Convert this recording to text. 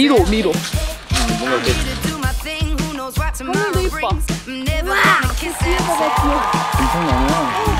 미로 미로 뭔가 이렇게 하늘도 이뻐 와! 귀여워, 귀여워. 엄청나면